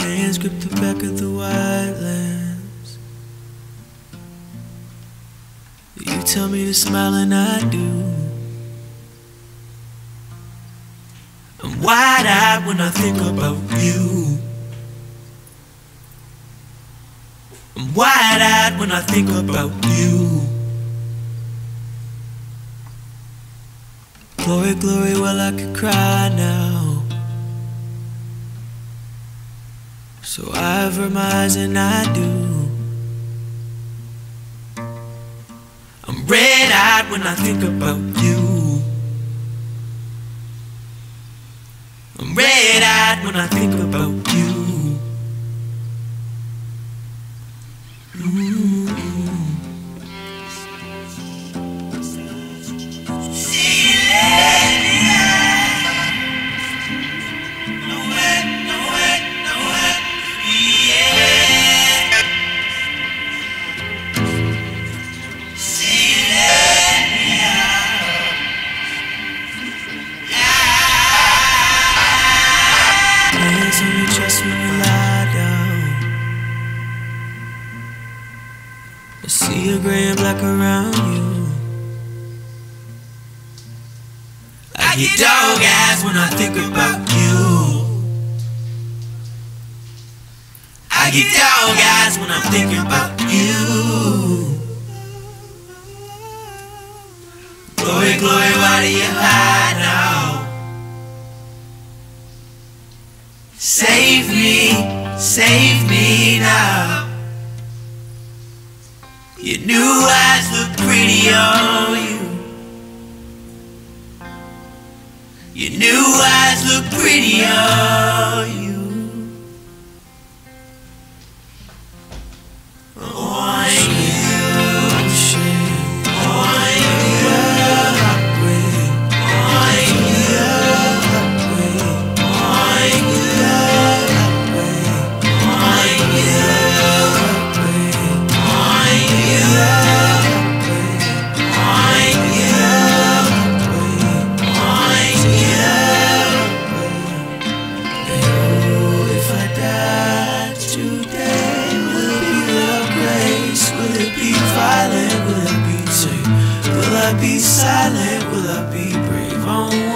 Hands grip the back of the white lands. You tell me to smile and I do. I'm wide eyed when I think about you. I'm wide eyed when I think about you. Glory, glory, well, I could cry now. So I avert my eyes and I do. I'm red eyed when I think about you. I'm red eyed when I think about you. I see a gray and black around you. I get dog eyes when I think about you. I get dog eyes when I'm thinking about you. Glory, glory, why do you hide now? Save me, save me now. Your new eyes look pretty on you. Your new eyes look pretty on you. Oh. I be silent? Will I be brave? Only